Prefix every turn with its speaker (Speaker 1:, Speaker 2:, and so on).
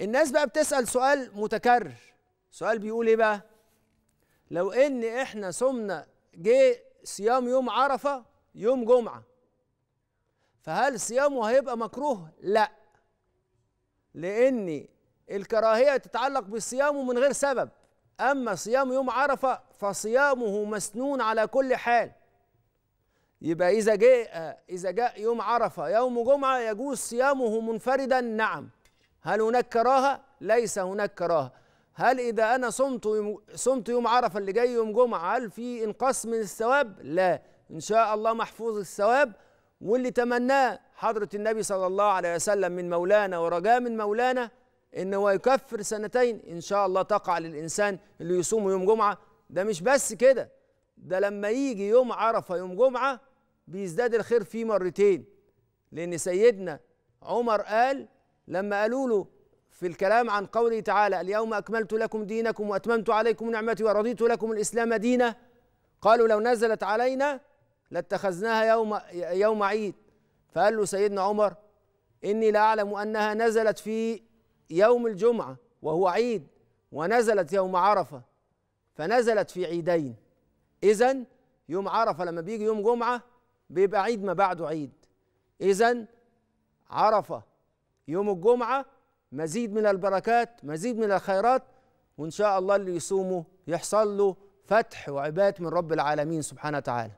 Speaker 1: الناس بقى بتسأل سؤال متكرر. سؤال بيقول إيه بقى؟ لو إن إحنا صمنا جه صيام يوم عرفة يوم جمعة فهل صيامه هيبقى مكروه؟ لا. لإن الكراهية تتعلق بصيامه من غير سبب. أما صيام يوم عرفة فصيامه مسنون على كل حال. يبقى إذا جاء إذا جاء يوم عرفة يوم جمعة يجوز صيامه منفردا؟ نعم. هل هناك كراهة؟ ليس هناك كراهة. هل إذا أنا صمت يوم صمت يوم عرفة اللي جاي يوم جمعة هل في إنقاص من الثواب؟ لا. إن شاء الله محفوظ الثواب. واللي تمناه حضرة النبي صلى الله عليه وسلم من مولانا ورجاء من مولانا إن هو يكفر سنتين إن شاء الله تقع للإنسان اللي يصوم يوم جمعة. ده مش بس كده ده لما يجي يوم عرفة يوم جمعة بيزداد الخير فيه مرتين. لأن سيدنا عمر قال لما قالوا له في الكلام عن قوله تعالى اليوم أكملت لكم دينكم وأتممت عليكم نعمتي ورضيت لكم الإسلام دينا قالوا لو نزلت علينا لاتخذناها يوم يوم عيد. فقال له سيدنا عمر إني لأعلم أنها نزلت في يوم الجمعة وهو عيد ونزلت يوم عرفة فنزلت في عيدين. إذا يوم عرفة لما بيجي يوم جمعة بيبقى عيد ما بعده عيد. إذا عرفة يوم الجمعة مزيد من البركات مزيد من الخيرات وإن شاء الله اللي يصومه يحصل له فتح وعباد من رب العالمين سبحانه وتعالى.